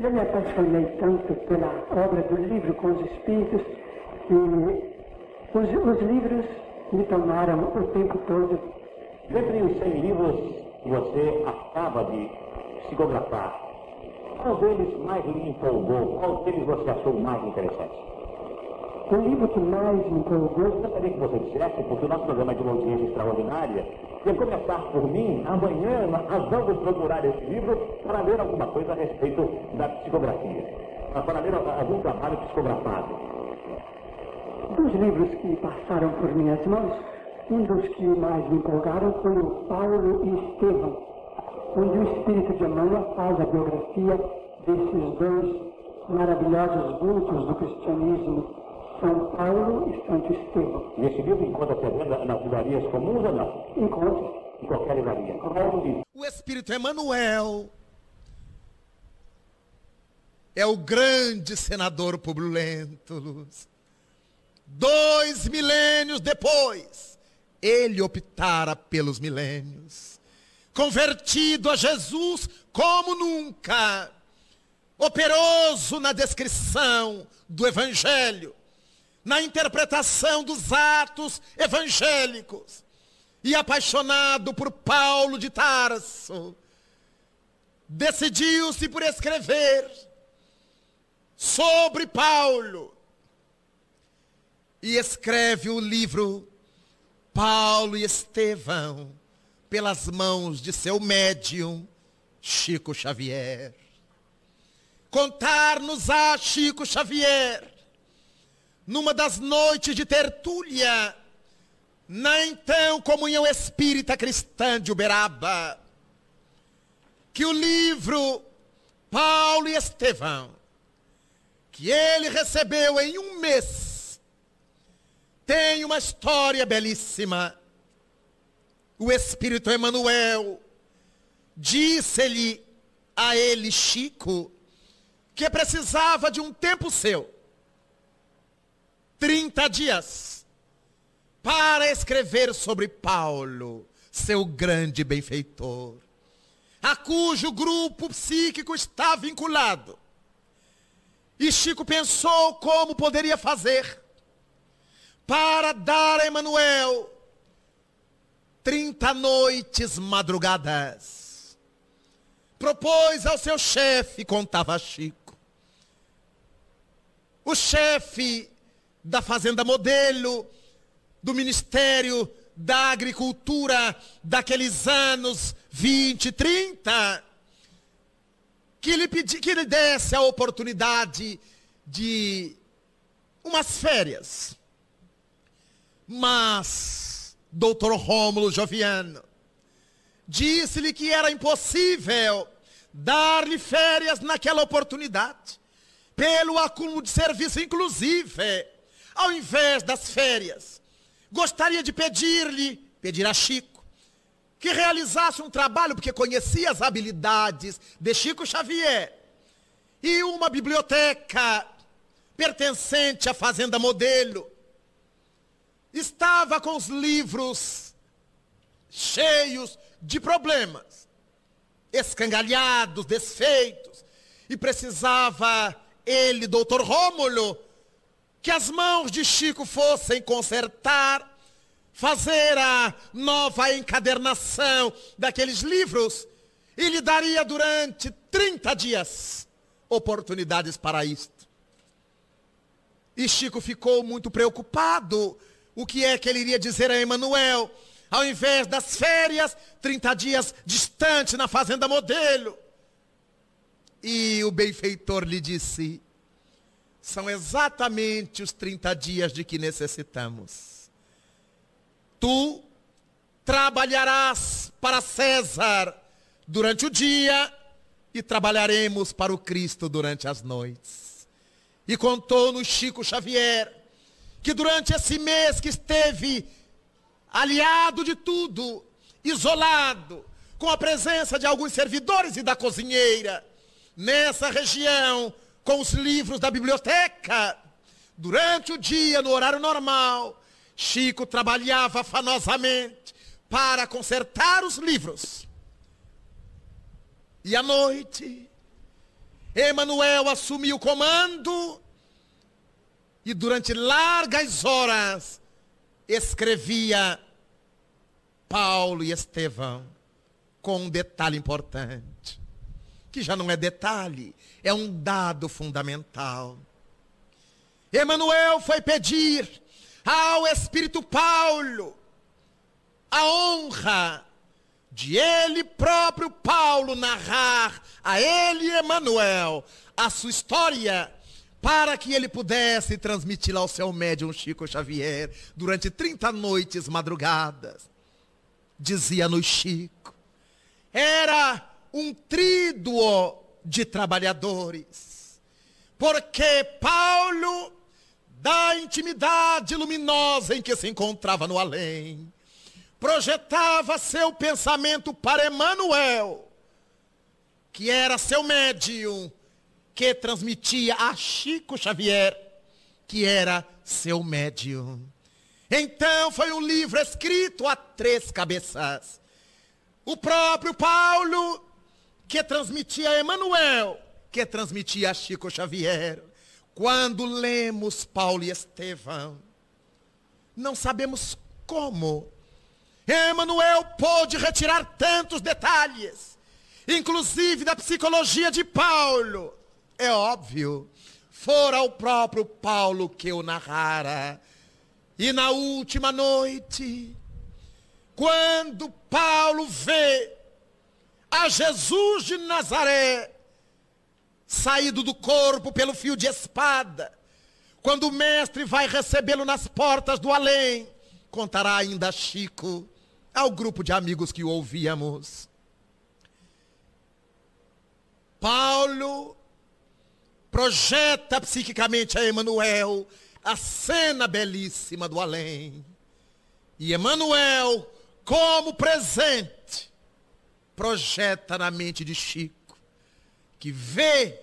Eu me apaixonei tanto pela obra do livro com os espíritos que os, os livros me tomaram o tempo todo. Dentre os 100 livros que você acaba de psicografar, qual deles mais lhe empolgou? Qual deles você achou mais interessante? O livro que mais me empolgou. Gostaria que você dissesse, porque o nosso programa é de uma audiência extraordinária, ia começar por mim, amanhã nós vamos procurar esse livro para ler alguma coisa a respeito da psicografia, para ler algum trabalho psicografado. Dos livros que passaram por minhas mãos, um dos que mais me empolgaram foi o Paulo e Estevão, onde o Espírito de Emmanuel faz a biografia desses dois maravilhosos vultos do cristianismo são Paulo e Santo Estevão. E esse livro encontra-se à venda nas livrarias comuns ou não? Encontra. Em qualquer livraria. O Espírito Emmanuel é o grande senador Publio Dois milênios depois, ele optara pelos milênios. Convertido a Jesus como nunca, operoso na descrição do Evangelho, na interpretação dos atos evangélicos e apaixonado por Paulo de Tarso, decidiu-se por escrever sobre Paulo e escreve o livro Paulo e Estevão pelas mãos de seu médium Chico Xavier. Contar-nos a Chico Xavier numa das noites de tertúlia, na então comunhão espírita cristã de Uberaba, que o livro Paulo e Estevão, que ele recebeu em um mês, tem uma história belíssima. O Espírito Emmanuel disse-lhe a ele, Chico, que precisava de um tempo seu 30 dias para escrever sobre Paulo, seu grande benfeitor, a cujo grupo psíquico está vinculado. E Chico pensou como poderia fazer para dar a Emanuel 30 noites madrugadas. Propôs ao seu chefe, contava Chico. O chefe da Fazenda Modelo, do Ministério da Agricultura daqueles anos 20, 30, que lhe, pedi, que lhe desse a oportunidade de umas férias. Mas, doutor Rômulo Joviano, disse-lhe que era impossível dar-lhe férias naquela oportunidade, pelo acúmulo de serviço, inclusive ao invés das férias, gostaria de pedir-lhe, pedir a Chico, que realizasse um trabalho, porque conhecia as habilidades de Chico Xavier, e uma biblioteca pertencente à Fazenda Modelo. Estava com os livros cheios de problemas, escangalhados, desfeitos, e precisava ele, doutor Rômulo, que as mãos de Chico fossem consertar, fazer a nova encadernação daqueles livros, e lhe daria durante 30 dias oportunidades para isto. E Chico ficou muito preocupado. O que é que ele iria dizer a Emanuel? Ao invés das férias, 30 dias distante na fazenda modelo. E o benfeitor lhe disse: são exatamente os 30 dias de que necessitamos. Tu trabalharás para César durante o dia e trabalharemos para o Cristo durante as noites. E contou-nos Chico Xavier que durante esse mês que esteve aliado de tudo, isolado, com a presença de alguns servidores e da cozinheira, nessa região, com os livros da biblioteca. Durante o dia, no horário normal, Chico trabalhava afanosamente para consertar os livros. E à noite, Emanuel assumiu o comando e durante largas horas escrevia Paulo e Estevão com um detalhe importante, que já não é detalhe, é um dado fundamental. Emanuel foi pedir ao Espírito Paulo a honra de ele próprio Paulo narrar a ele Emanuel a sua história para que ele pudesse transmiti-la ao seu médium Chico Xavier durante 30 noites madrugadas. Dizia-nos Chico, era um tríduo de trabalhadores, porque Paulo, da intimidade luminosa em que se encontrava no além, projetava seu pensamento para Emmanuel, que era seu médium, que transmitia a Chico Xavier, que era seu médium. Então foi um livro escrito a três cabeças. O próprio Paulo, que transmitia a Emmanuel, que transmitia a Chico Xavier. Quando lemos Paulo e Estevão, não sabemos como Emmanuel pôde retirar tantos detalhes, inclusive da psicologia de Paulo, é óbvio, fora o próprio Paulo que o narrara. E na última noite, quando Paulo vê a Jesus de Nazaré saído do corpo pelo fio de espada, quando o mestre vai recebê-lo nas portas do além, contará ainda Chico ao grupo de amigos que o ouvíamos. Paulo projeta psiquicamente a Emanuel a cena belíssima do além. E Emanuel, como presente, projeta na mente de Chico, que vê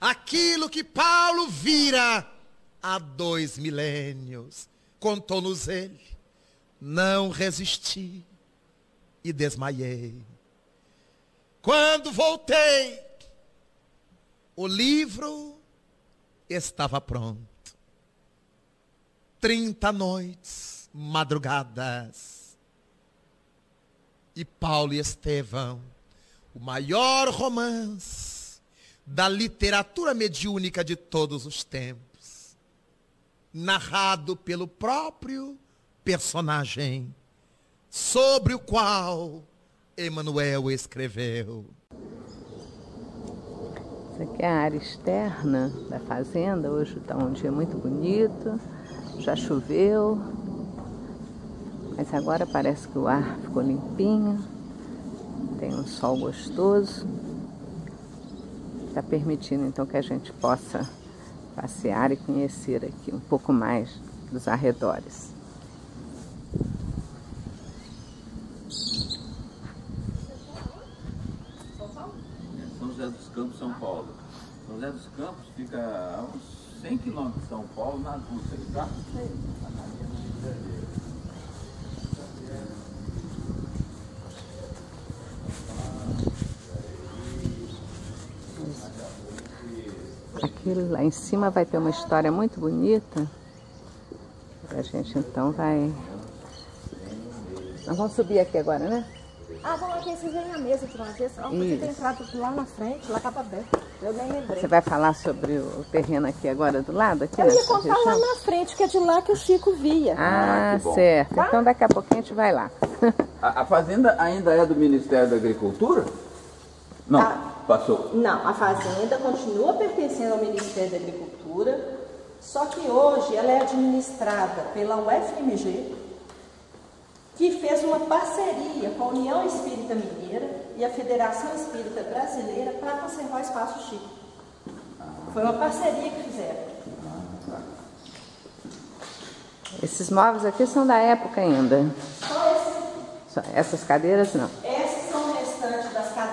aquilo que Paulo vira há dois milênios. Contou-nos ele. Não resisti e desmaiei. Quando voltei, o livro estava pronto. Trinta noites, madrugadas. E Paulo e Estevão, o maior romance da literatura mediúnica de todos os tempos, narrado pelo próprio personagem sobre o qual Emmanuel escreveu. Essa aqui é a área externa da fazenda. Hoje está um dia muito bonito, já choveu, mas agora parece que o ar ficou limpinho, tem um sol gostoso. Está permitindo então que a gente possa passear e conhecer aqui um pouco mais dos arredores. Campos, São Paulo. São José dos Campos fica a uns 100 quilômetros de São Paulo, na Dutra, tá? Aqui lá em cima vai ter uma história muito bonita. A gente então vai. Nós vamos subir aqui agora, né? Ah, vamos aqui, vocês vêm na mesa de uma vez. Ó, você tem entrado lá na frente, lá capa aberta. Eu nem lembrei. Você vai falar sobre o terreno aqui agora do lado? Aqui eu ia contar região? lá na frente, que é de lá que o Chico via. Ah, ah certo. Tá? Então daqui a pouquinho a gente vai lá. a, a, fazenda ainda é do Ministério da Agricultura? Não, ah, passou. Não, a fazenda continua pertencendo ao Ministério da Agricultura, só que hoje ela é administrada pela UFMG, que fez uma parceria com a União Espírita Mineira e a Federação Espírita Brasileira para conservar o Espaço Chico. Foi uma parceria que fizeram. Esses móveis aqui são da época ainda? Só esse. Só essas cadeiras não? Das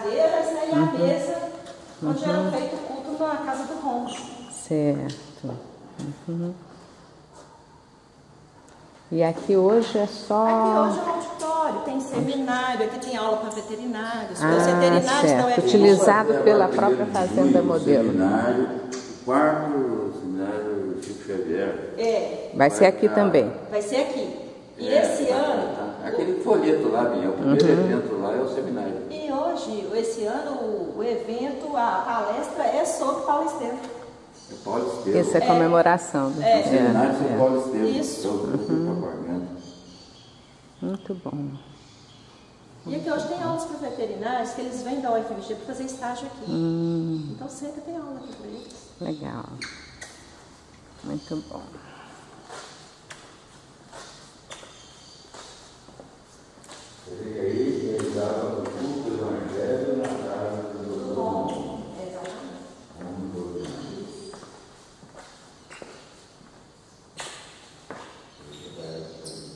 cadeiras né, e a uhum. mesa onde uhum. era feito o culto na casa do Roncho. Certo. Uhum. E aqui hoje é só. Aqui hoje é um auditório tem seminário, aqui tem aula para veterinários, Ah, os veterinários certo. UFMG. Utilizado Fazer pela a própria Fazenda Modelo. Seminário, o quarto seminário Chico Xavier. É, Vai ser aqui também. vai ser aqui. E É, esse tá, ano, tá. Aquele folheto lá, Binha, o primeiro evento lá é o seminário. E hoje, esse ano, o, evento, a palestra é sobre Paulo Estevam. É Paulo Estevam. Isso é comemoração. do- É. O seminário São Paulo Estevam. Isso. é propaganda. Muito bom. E aqui hoje tem aulas para veterinários que eles vêm da UFMG para fazer estágio aqui. Hum. Então sempre tem aula aqui para eles. Legal. Muito bom.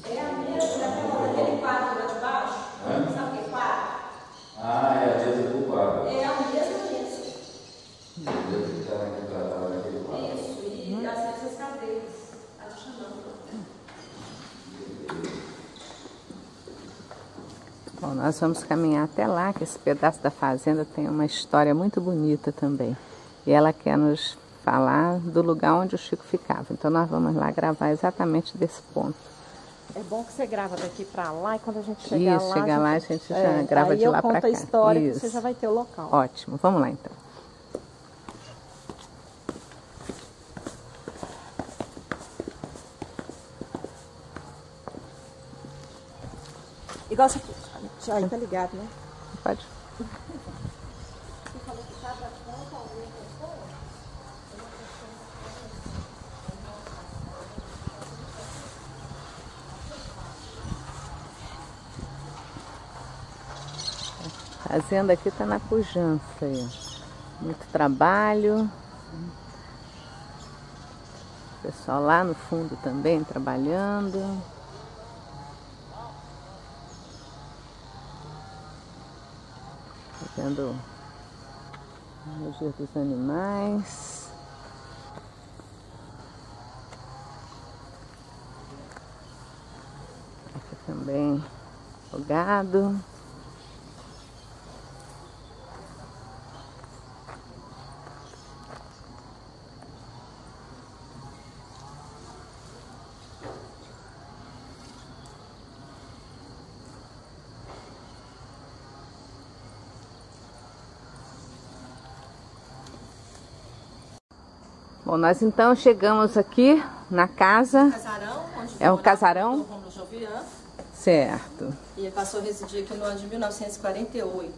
É a mesma, aquele quadro lá de baixo. Sabe o que é quadro? Ah, é a mesa do quadro. É a mesma mesa. A mesa que está retratado naquele quadro. Isso, e as essas cadeiras. Tá te chamando. Bom, nós vamos caminhar até lá, que esse pedaço da fazenda tem uma história muito bonita também. E ela quer nos falar do lugar onde o Chico ficava. Então nós vamos lá gravar exatamente desse ponto. É bom que você grava daqui pra lá e quando a gente chegar Isso, lá. chegar lá a gente já grava aí de eu lá conto pra cá. a história que Isso. você já vai ter o local. Ótimo, vamos lá então. Igual você. Já tá ligado, né? Pode. A fazenda aqui está na pujança aí. Muito trabalho. O pessoal lá no fundo também trabalhando. Fazendo energia dos animais. Aqui também o gado. Nós então chegamos aqui na casa. Casarão, É um casarão? Certo. E passou a residir aqui no ano de 1948.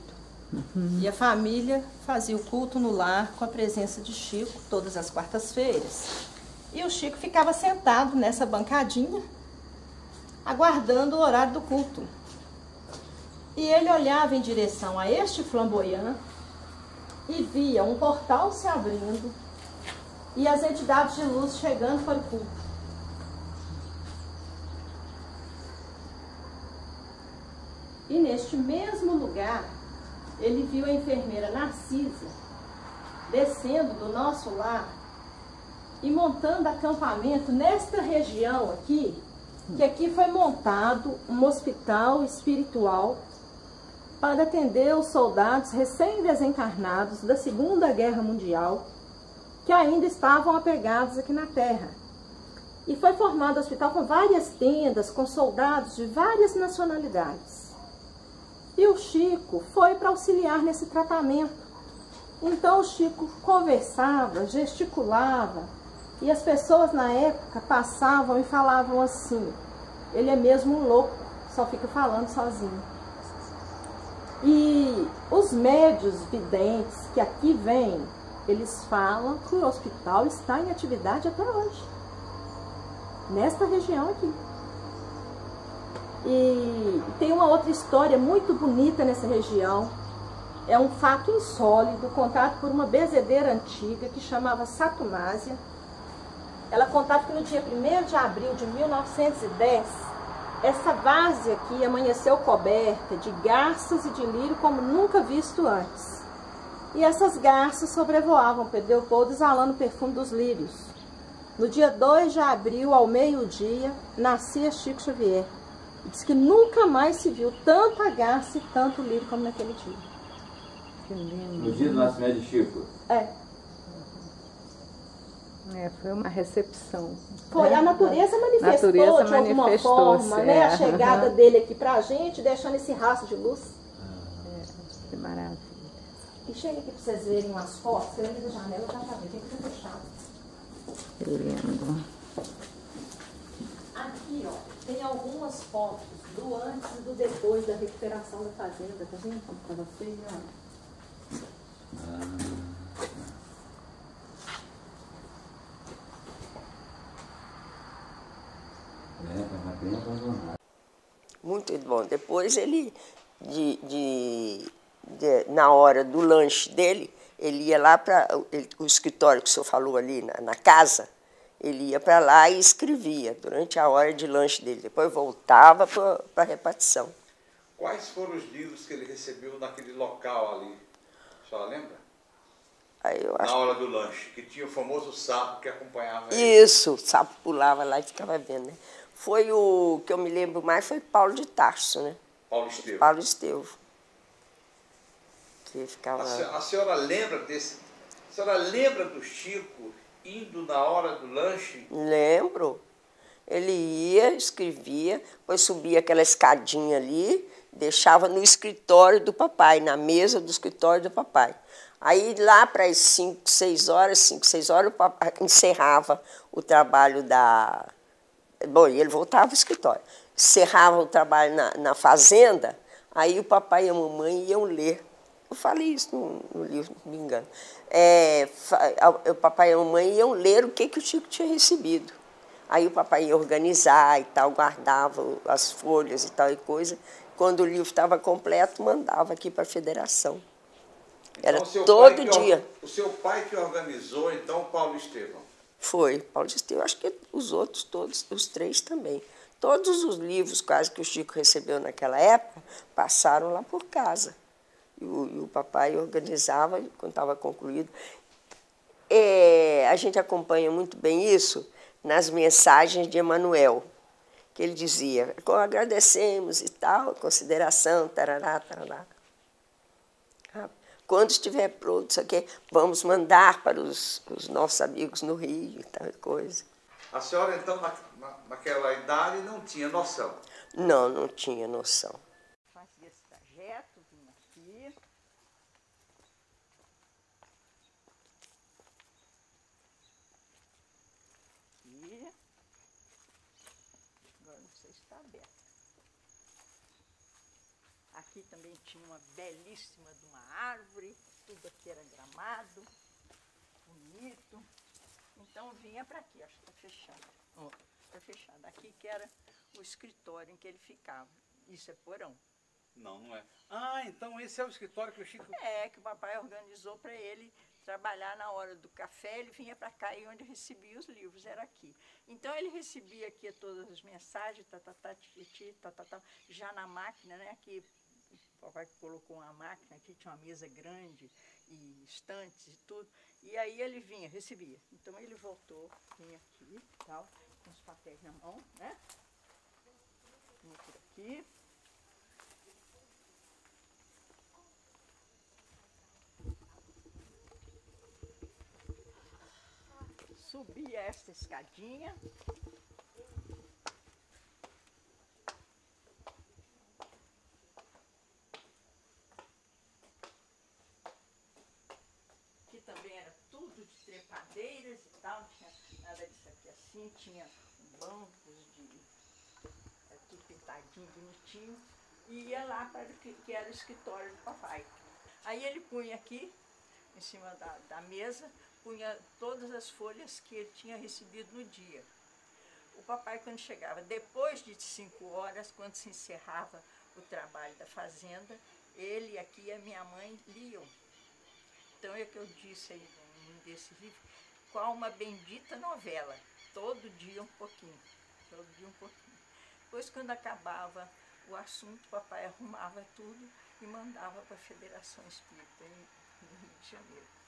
Uhum. E a família fazia o culto no lar com a presença de Chico todas as quartas-feiras. E o Chico ficava sentado nessa bancadinha, aguardando o horário do culto. E ele olhava em direção a este flamboyant e via um portal se abrindo e as entidades de luz chegando para o culto. E neste mesmo lugar, ele viu a enfermeira Narcisa descendo do nosso lar e montando acampamento nesta região aqui, que aqui foi montado um hospital espiritual para atender os soldados recém-desencarnados da Segunda Guerra Mundial que ainda estavam apegados aqui na terra. E foi formado o hospital com várias tendas, com soldados de várias nacionalidades. E o Chico foi para auxiliar nesse tratamento. Então o Chico conversava, gesticulava, e as pessoas na época passavam e falavam assim: ele é mesmo um louco, só fica falando sozinho. E os médios videntes que aqui vêm, eles falam que o hospital está em atividade até hoje, nesta região aqui. E tem uma outra história muito bonita nessa região. É um fato insólito contado por uma bezedeira antiga que chamava Satumásia. Ela contava que no dia 1 de abril de 1910, essa várzea aqui amanheceu coberta de garças e de lírio como nunca visto antes. E essas garças sobrevoavam Pedro Leopoldo exalando o perfume dos lírios. No dia 2 de abril, ao meio-dia, nascia Chico Xavier. Diz que nunca mais se viu tanta graça e tanto livro como naquele dia. Que lindo. No dia do nascimento de Chico. É. É, foi uma recepção. Foi, né? a natureza manifestou Natureza de alguma forma, né? A é. chegada dele aqui pra gente, deixando esse rastro de luz. Que maravilha. E chega aqui pra vocês verem umas fotos, você da janela, já já vê, tem que ser fechado. Que lindo. Aqui, ó, tem algumas fotos do antes e do depois da recuperação da fazenda, tá vendo como estava feio? ó? É, tava bem abandonado. Muito bom. Depois ele, de, de- de- na hora do lanche dele, ele ia lá para o escritório que o senhor falou ali na, na casa, ele ia para lá e escrevia durante a hora de lanche dele. Depois voltava para a repartição. Quais foram os livros que ele recebeu naquele local ali? A senhora lembra? Eu acho Na hora do lanche, que tinha o famoso sapo que acompanhava ele. Isso, o sapo pulava lá e ficava vendo, né? Foi o que eu me lembro mais foi Paulo de Tarso, né? Paulo Estevam. Paulo Estevão. Que ficava. A, se- a senhora lembra desse. A senhora lembra do Chico indo na hora do lanche? Lembro. Ele ia, escrevia, depois subia aquela escadinha ali, deixava no escritório do papai, na mesa do escritório do papai. Aí lá para as 5, 6 horas, 5, 6 horas, o papai encerrava o trabalho da. Bom, e ele voltava ao escritório. Encerrava o trabalho na, na fazenda, aí o papai e a mamãe iam ler. Eu falei isso no, no livro, não me engano. É, o papai e a mamãe iam ler o que, que o Chico tinha recebido. Aí o papai ia organizar e tal, guardava as folhas e tal e coisa. Quando o livro estava completo, mandava aqui para a federação. Era Então, o seu todo que dia. O seu pai que organizou, então, o Paulo Estevam. Foi, Paulo de Estevam. Acho que os outros todos, os três também. Todos os livros quase que o Chico recebeu naquela época passaram lá por casa. E o, e o papai organizava quando estava concluído. É, a gente acompanha muito bem isso nas mensagens de Emanuel, que ele dizia, "Com- agradecemos e tal, consideração, tarará, tarará. Quando estiver pronto, isso aqui, vamos mandar para os, os nossos amigos no Rio e tal coisa. A senhora, então, na- naquela idade, não tinha noção. Não, não tinha noção. Fazia esse trajeto, vinha aqui. Aqui. Agora não sei se está aberto. Aqui também tinha uma belíssima de uma árvore, tudo aqui era gramado, bonito. Então vinha para aqui, acho que está fechado. Ó, está fechado. Aqui que era o escritório em que ele ficava. Isso é porão. Não, não é. Ah, então esse é o escritório que o Chico. É, que o papai organizou para ele trabalhar na hora do café, ele vinha para cá e onde recebia os livros era aqui. Então ele recebia aqui todas as mensagens, tá, tá, tá, tá, tá, tá, já na máquina, né? O papai colocou uma máquina aqui, tinha uma mesa grande e estantes e tudo. E aí ele vinha, recebia. Então ele voltou, vinha aqui, tal, com os papéis na mão, né? Vinha por aqui. subia essa escadinha. Aqui também era tudo de não tinha nada disso aqui assim, tinha bancos de. Era tudo pintadinho, bonitinho. E ia lá para que, que era o escritório do papai. Aí ele punha aqui, em cima da, da mesa, punha todas as folhas que ele tinha recebido no dia. O papai, quando chegava, depois de cinco horas, quando se encerrava o trabalho da fazenda, ele aqui e a minha mãe liam. Então é que eu disse aí num desse livro, qual uma bendita novela, todo dia um pouquinho, todo dia um pouquinho. Depois, quando acabava o assunto, o papai arrumava tudo e mandava para a Federação Espírita em- Rio de Janeiro.